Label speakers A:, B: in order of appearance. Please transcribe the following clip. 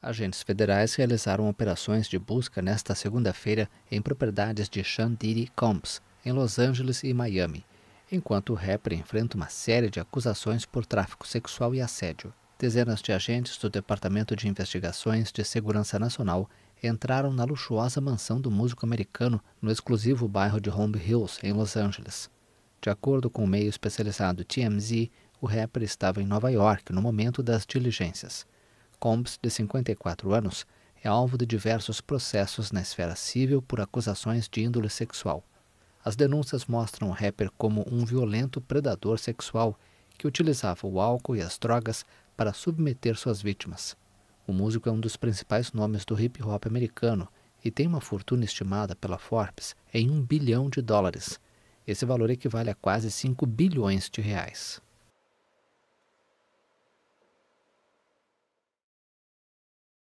A: Agentes federais realizaram operações de busca nesta segunda-feira em propriedades de Sean Diddy Combs, em Los Angeles e Miami, enquanto o rapper enfrenta uma série de acusações por tráfico sexual e assédio. Dezenas de agentes do Departamento de Investigações de Segurança Nacional entraram na luxuosa mansão do músico americano no exclusivo bairro de Home Hills, em Los Angeles. De acordo com o meio especializado TMZ, o rapper estava em Nova York no momento das diligências. Combs, de 54 anos, é alvo de diversos processos na esfera civil por acusações de índole sexual. As denúncias mostram o rapper como um violento predador sexual que utilizava o álcool e as drogas para submeter suas vítimas. O músico é um dos principais nomes do hip hop americano e tem uma fortuna estimada pela Forbes em um bilhão de dólares. Esse valor equivale a quase 5 bilhões de reais.